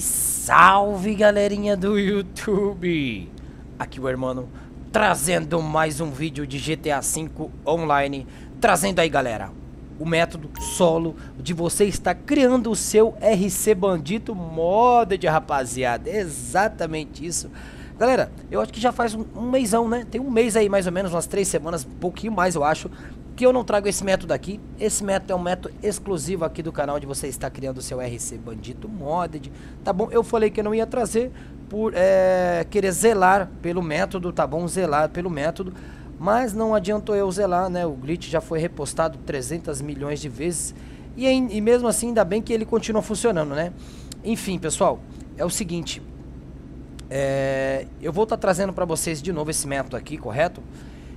Salve galerinha do YouTube! Aqui o irmão trazendo mais um vídeo de GTA V Online Trazendo aí galera, o método solo de você estar criando o seu RC Bandito Modded rapaziada Exatamente isso Galera, eu acho que já faz um, um mêsão, né? Tem um mês aí mais ou menos, umas três semanas, um pouquinho mais eu acho que eu não trago esse método aqui. Esse método é um método exclusivo aqui do canal onde você está criando o seu RC Bandito Modded, tá bom? Eu falei que eu não ia trazer por é, querer zelar pelo método, tá bom? Zelar pelo método, mas não adiantou eu zelar, né? O glitch já foi repostado 300 milhões de vezes e, e mesmo assim ainda bem que ele continua funcionando, né? Enfim, pessoal, é o seguinte, é, eu vou estar tá trazendo para vocês de novo esse método aqui, correto?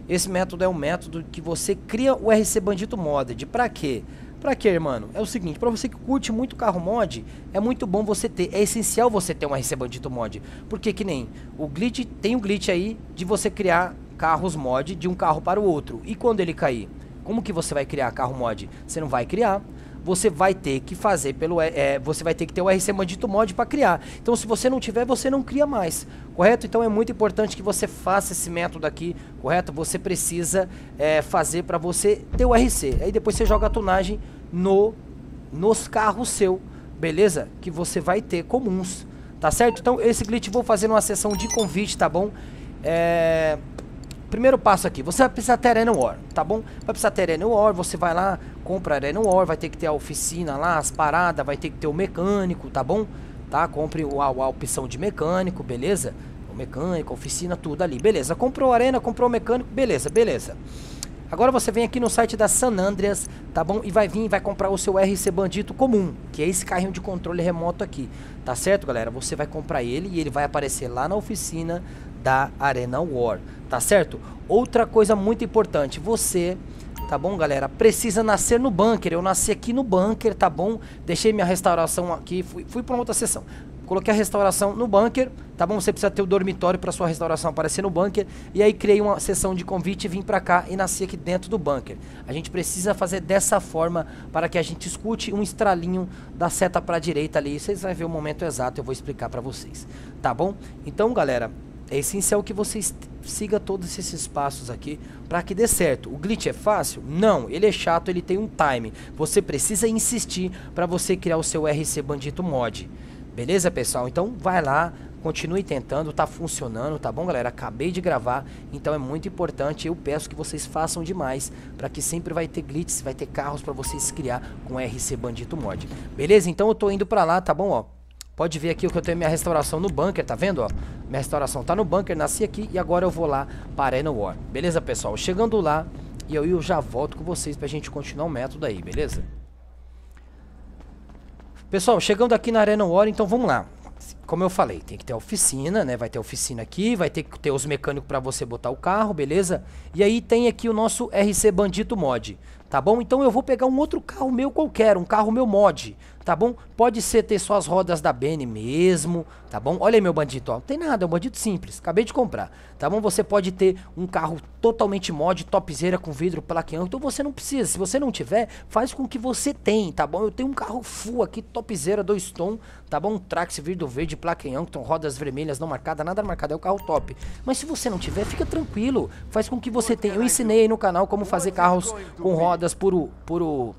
Esse método é um método que você cria o RC Bandito Modded. Pra quê? Pra quê, mano? É o seguinte, pra você que curte muito carro mod, é muito bom você ter, é essencial você ter um RC Bandito Mod. Porque que nem, o glitch, tem um glitch aí de você criar carros mod de um carro para o outro. E quando ele cair? Como que você vai criar carro mod? Você não vai criar, você vai ter que fazer pelo é, é você vai ter que ter o RC Bandito Mod para criar. Então se você não tiver, você não cria mais, correto? Então é muito importante que você faça esse método aqui, correto? Você precisa é, fazer para você ter o RC. Aí depois você joga a tunagem no nos carros seu, beleza? Que você vai ter comuns, tá certo? Então esse glitch vou fazer numa sessão de convite, tá bom? É primeiro passo aqui, você vai precisar ter Arena War, tá bom? Vai precisar ter Arena War, você vai lá, compra Arena War, vai ter que ter a oficina lá, as paradas, vai ter que ter o mecânico, tá bom? Tá? Compre a, a opção de mecânico, beleza? O mecânico, oficina, tudo ali, beleza. Comprou arena, comprou mecânico, beleza, beleza. Agora você vem aqui no site da San Andreas, tá bom? E vai vir e vai comprar o seu RC Bandito comum, que é esse carrinho de controle remoto aqui. Tá certo, galera? Você vai comprar ele e ele vai aparecer lá na oficina da Arena War, tá certo? Outra coisa muito importante, você, tá bom, galera? Precisa nascer no bunker. Eu nasci aqui no bunker, tá bom? Deixei minha restauração aqui, fui, fui para outra sessão. Coloquei a restauração no bunker, tá bom? Você precisa ter o dormitório para sua restauração aparecer no bunker. E aí criei uma sessão de convite vim para cá e nasci aqui dentro do bunker. A gente precisa fazer dessa forma para que a gente escute um estralinho da seta para direita ali. Vocês vão ver o momento exato, eu vou explicar para vocês, tá bom? Então, galera, é essencial que você siga todos esses passos aqui para que dê certo. O glitch é fácil? Não, ele é chato, ele tem um time. Você precisa insistir para você criar o seu RC Bandito Mod. Beleza, pessoal? Então vai lá, continue tentando, tá funcionando, tá bom, galera? Acabei de gravar, então é muito importante. Eu peço que vocês façam demais para que sempre vai ter glitches, vai ter carros para vocês criar com RC Bandito Mod. Beleza? Então eu tô indo para lá, tá bom, ó? Pode ver aqui que eu tenho minha restauração no bunker, tá vendo, ó? Minha restauração tá no bunker, nasci aqui e agora eu vou lá para Arena War. Beleza, pessoal? Chegando lá, e eu, eu já volto com vocês pra gente continuar o método aí, beleza? Pessoal, chegando aqui na Arena War, então vamos lá. Como eu falei, tem que ter oficina, né? Vai ter oficina aqui, vai ter que ter os mecânicos para você botar o carro, beleza? E aí tem aqui o nosso RC Bandito Mod, tá bom? Então eu vou pegar um outro carro meu qualquer, um carro meu mod, tá bom? Pode ser ter só as rodas da Bene mesmo, tá bom? Olha aí meu bandido, ó. Não tem nada, é um bandido simples, acabei de comprar, tá bom? Você pode ter um carro totalmente mod, topzera com vidro plaqueão, então você não precisa, se você não tiver, faz com o que você tem, tá bom? Eu tenho um carro full aqui, topzera, dois tom, tá bom? Um Trax vidro verde, plaqueão, com rodas vermelhas não marcadas, nada marcado, é o carro top. Mas se você não tiver, fica tranquilo, faz com que você tem. Eu ensinei aí no canal como fazer carros com rodas puro, puro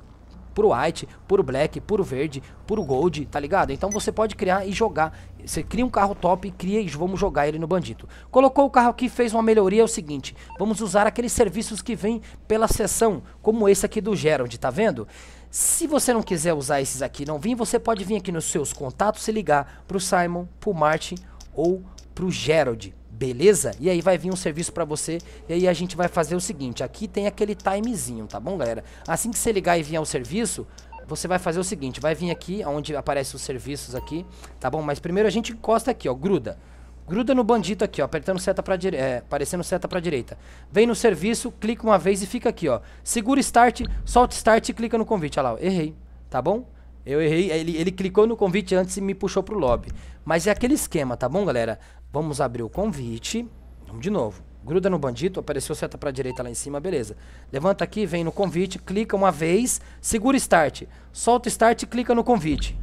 puro white, puro black, puro verde, puro gold, tá ligado? Então você pode criar e jogar. Você cria um carro top, cria e vamos jogar ele no bandido. Colocou o carro aqui, fez uma melhoria, é o seguinte, vamos usar aqueles serviços que vêm pela sessão, como esse aqui do Gerald, tá vendo? Se você não quiser usar esses aqui não vir, você pode vir aqui nos seus contatos e ligar pro Simon, pro Martin ou pro Gerald, Beleza? E aí vai vir um serviço para você e aí a gente vai fazer o seguinte, aqui tem aquele timezinho, tá bom, galera? Assim que você ligar e vier o serviço, você vai fazer o seguinte, vai vir aqui, onde aparecem os serviços aqui, tá bom? Mas primeiro a gente encosta aqui, ó, gruda. Gruda no bandito aqui, ó, apertando seta pra direita, é, aparecendo seta pra direita. Vem no serviço, clica uma vez e fica aqui, ó. Segura start, solta start e clica no convite. Olha lá, ó, errei, tá bom? Eu errei, ele, ele clicou no convite antes e me puxou pro lobby. Mas é aquele esquema, tá bom, galera? Vamos abrir o convite. Vamos de novo. Gruda no bandito, apareceu seta pra direita lá em cima, beleza. Levanta aqui, vem no convite, clica uma vez, segura start. Solta start e clica no convite.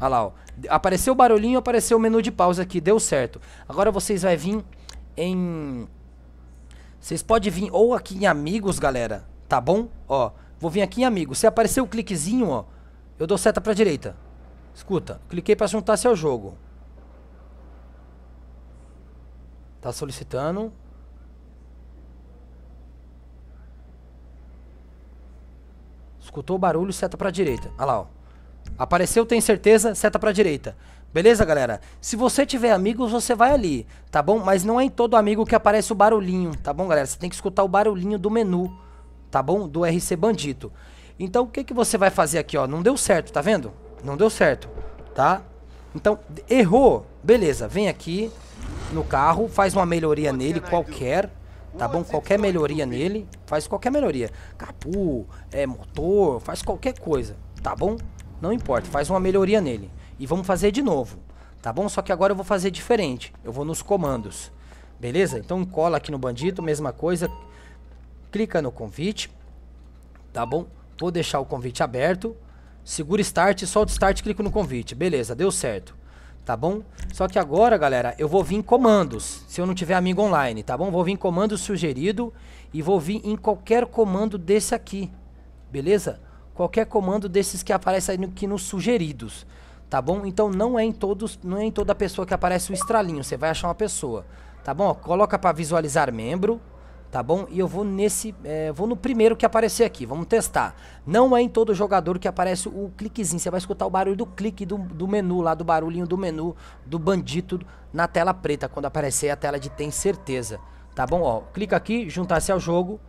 Olha lá, ó. Apareceu o barulhinho, apareceu o menu de pausa aqui, deu certo. Agora vocês vai vir em... Vocês podem vir ou aqui em amigos, galera, tá bom? Ó, vou vir aqui em amigos. Se aparecer o cliquezinho, ó, eu dou seta pra direita. Escuta, cliquei pra juntar-se ao jogo. Tá solicitando. Escutou o barulho, seta pra direita. Olha lá, ó. Apareceu, tem certeza, seta pra direita. Beleza, galera? Se você tiver amigos, você vai ali, tá bom? Mas não é em todo amigo que aparece o barulhinho, tá bom, galera? Você tem que escutar o barulhinho do menu, tá bom? Do RC Bandito. Então, o que, que você vai fazer aqui, ó? Não deu certo, tá vendo? Não deu certo, tá? Então, errou. Beleza, vem aqui no carro, faz uma melhoria nele, qualquer, tá bom? Qualquer melhoria nele, faz qualquer melhoria. Capu, é, motor, faz qualquer coisa, tá bom? Não importa, faz uma melhoria nele. E vamos fazer de novo, tá bom? Só que agora eu vou fazer diferente. Eu vou nos comandos, beleza? Então cola aqui no bandito, mesma coisa. Clica no convite, tá bom? Vou deixar o convite aberto. Segura Start, solta Start, clica no convite. Beleza, deu certo. Tá bom? Só que agora, galera, eu vou vir em comandos. Se eu não tiver amigo online, tá bom? Vou vir em comando sugerido e vou vir em qualquer comando desse aqui. Beleza? qualquer comando desses que aparecem aqui nos sugeridos, tá bom? Então não é em todos, não é em toda pessoa que aparece o estralinho, você vai achar uma pessoa, tá bom? Coloca para visualizar membro, tá bom? E eu vou nesse, é, vou no primeiro que aparecer aqui, vamos testar. Não é em todo jogador que aparece o cliquezinho, você vai escutar o barulho do clique do, do menu, lá do barulhinho do menu do bandito na tela preta, quando aparecer a tela de tem certeza, tá bom? Ó, clica aqui, juntar-se ao jogo,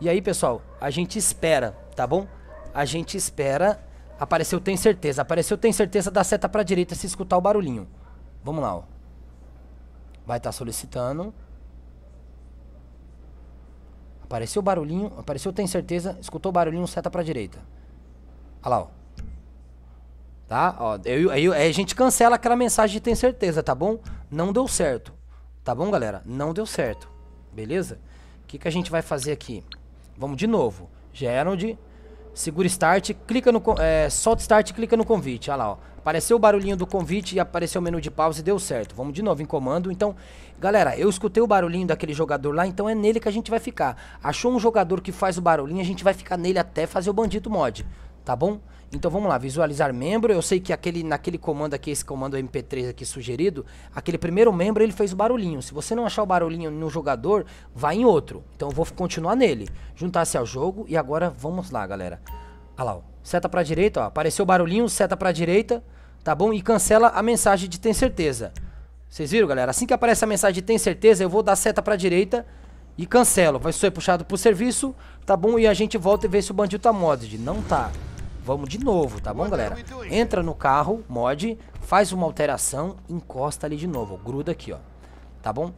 e aí pessoal, a gente espera, tá bom? a gente espera. Apareceu, tem certeza. Apareceu, tem certeza, dá seta pra direita se escutar o barulhinho. Vamos lá, ó. Vai estar tá solicitando. Apareceu o barulhinho. Apareceu, tem certeza. Escutou o barulhinho, seta pra direita. Olha lá, ó. Tá? Ó, aí a gente cancela aquela mensagem de tem certeza, tá bom? Não deu certo. Tá bom, galera? Não deu certo. Beleza? O que, que a gente vai fazer aqui? Vamos de novo. Gerald segura Start, clica no, é, solta Start clica no convite, olha lá, ó. Apareceu o barulhinho do convite e apareceu o menu de pausa e deu certo. Vamos de novo em comando. Então, galera, eu escutei o barulhinho daquele jogador lá, então é nele que a gente vai ficar. Achou um jogador que faz o barulhinho, a gente vai ficar nele até fazer o bandito mod, tá bom? Então vamos lá, visualizar membro. Eu sei que aquele, naquele comando aqui, esse comando MP3 aqui sugerido, aquele primeiro membro ele fez o barulhinho. Se você não achar o barulhinho no jogador, vai em outro. Então eu vou continuar nele. Juntar-se ao jogo e agora vamos lá, galera. Olha lá, ó. seta pra direita, ó. Apareceu o barulhinho, seta pra direita, tá bom? E cancela a mensagem de tem certeza. Vocês viram, galera? Assim que aparece a mensagem de tem certeza, eu vou dar seta pra direita e cancelo. Vai ser puxado pro serviço, tá bom? E a gente volta e vê se o bandido tá modded. Não tá. Vamos de novo, tá bom, galera? Entra no carro, mod, faz uma alteração, encosta ali de novo, gruda aqui, ó. Tá bom?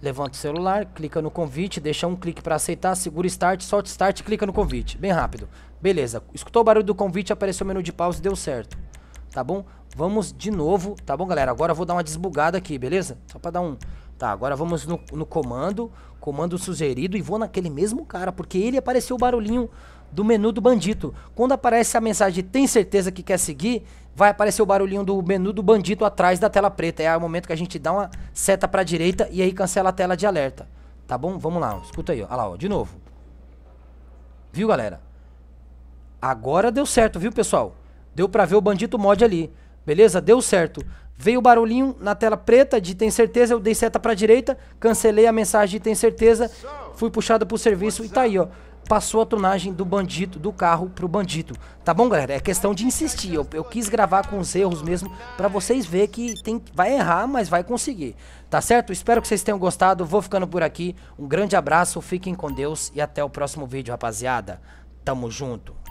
Levanta o celular, clica no convite, deixa um clique para aceitar, segura start, solta start, clica no convite. Bem rápido. Beleza. Escutou o barulho do convite, apareceu o menu de pausa e deu certo. Tá bom? Vamos de novo, tá bom, galera? Agora eu vou dar uma desbugada aqui, beleza? Só para dar um... Tá, agora vamos no, no comando, comando sugerido e vou naquele mesmo cara, porque ele apareceu o barulhinho do menu do bandito. Quando aparece a mensagem tem certeza que quer seguir, vai aparecer o barulhinho do menu do bandito atrás da tela preta. É o momento que a gente dá uma seta pra direita e aí cancela a tela de alerta. Tá bom? Vamos lá, escuta aí. Olha lá, ó, de novo. Viu, galera? Agora deu certo, viu, pessoal? Deu pra ver o bandito mod ali. Beleza? Deu certo. Veio o barulhinho na tela preta de tem certeza, eu dei seta pra direita, cancelei a mensagem de tem certeza, fui puxado pro serviço e tá aí, ó passou a tunagem do bandido, do carro pro bandido. Tá bom, galera? É questão de insistir. Eu, eu quis gravar com os erros mesmo para vocês ver que tem, vai errar, mas vai conseguir. Tá certo? Espero que vocês tenham gostado. Vou ficando por aqui. Um grande abraço, fiquem com Deus e até o próximo vídeo, rapaziada. Tamo junto.